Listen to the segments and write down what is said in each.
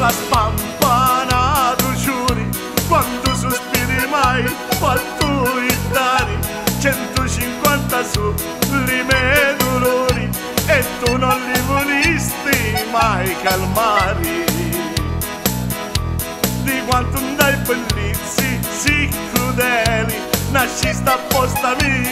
figliola spampana tu giuri quando sospiri mai quanto i dare 150 su li miei dolori e tu non li volisti mai calmare. Di quanto andai bellizzi sì crudeli nasciste apposta mi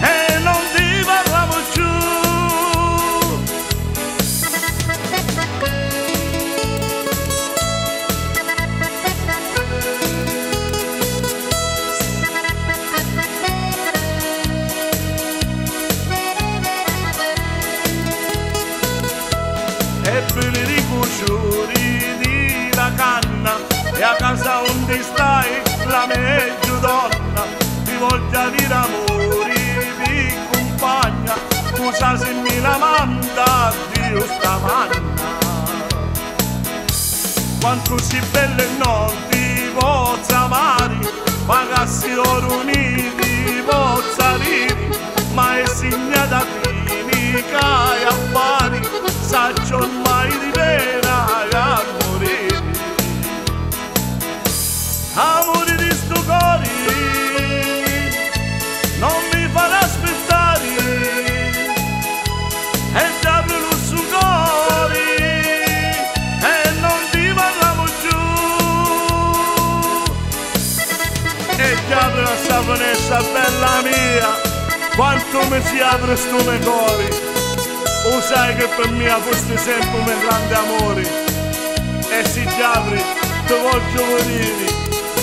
e non ti i ricuciuri di la canna e a casa onde meglio donna ti voglio dire amori di compagna scusa se mi la manda Dio stamattina quanto si belle non ti posso amare pagassi oro uniti posso ridi ma è segnata clinica saponessa bella mia quanto mi si apre sto mio cuore o sai che per me foste sempre un grande amore. E si apre ti voglio venire.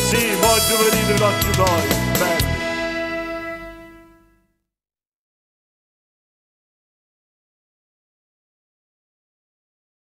Sì voglio venire l'occhio tuoi bene